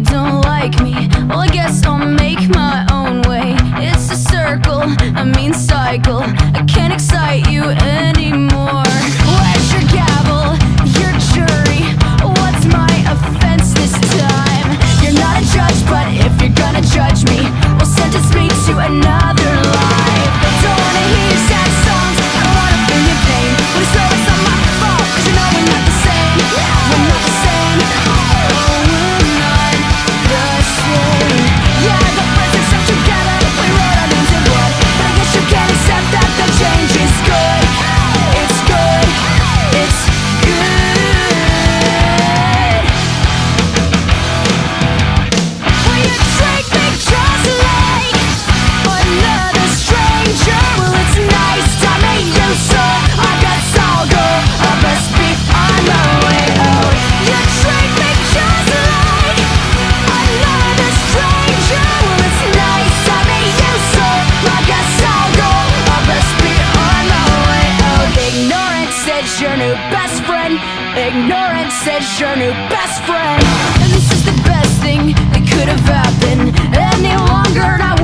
don't like me. Well, I guess I'm best friend. Ignorance is your new best friend. And this is the best thing that could have happened Any longer now